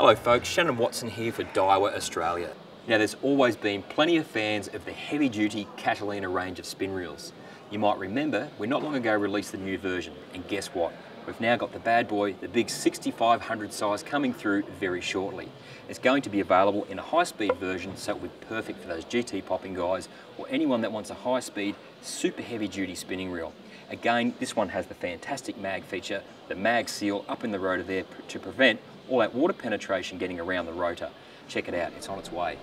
Hello folks, Shannon Watson here for Daiwa Australia. Now there's always been plenty of fans of the heavy duty Catalina range of spin reels. You might remember we not long ago released the new version and guess what? We've now got the bad boy, the big 6500 size coming through very shortly. It's going to be available in a high speed version so it'll be perfect for those GT popping guys or anyone that wants a high speed, super heavy duty spinning reel. Again, this one has the fantastic mag feature, the mag seal up in the rotor there to prevent all that water penetration getting around the rotor. Check it out, it's on its way.